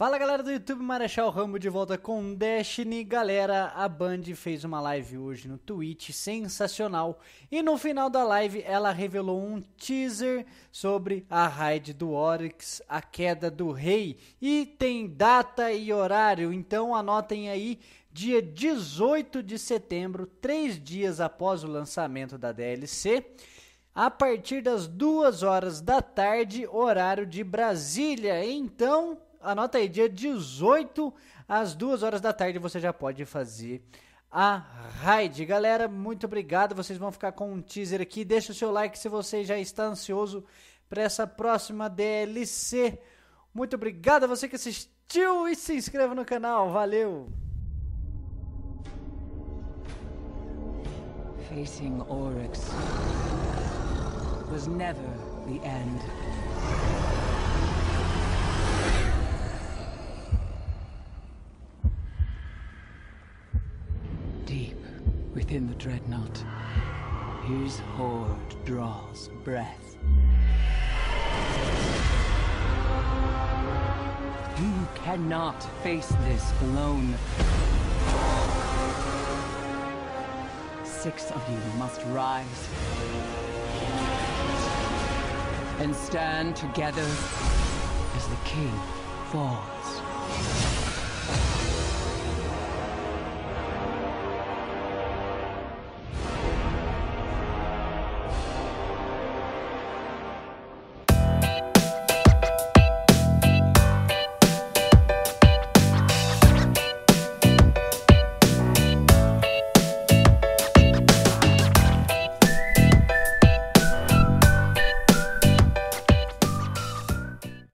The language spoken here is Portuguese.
Fala galera do YouTube, Marechal Rambo de volta com Destiny. Galera, a Band fez uma live hoje no Twitch sensacional e no final da live ela revelou um teaser sobre a raid do Oryx, a queda do rei e tem data e horário, então anotem aí dia 18 de setembro, três dias após o lançamento da DLC a partir das 2 horas da tarde, horário de Brasília. Então, anota aí, dia 18 às 2 horas da tarde você já pode fazer a raid. Galera, muito obrigado. Vocês vão ficar com um teaser aqui. Deixa o seu like se você já está ansioso para essa próxima DLC. Muito obrigado a você que assistiu e se inscreva no canal. Valeu! Facing Oryx was never the end. Within the Dreadnought, his horde draws breath. You cannot face this alone. Six of you must rise and stand together as the king falls.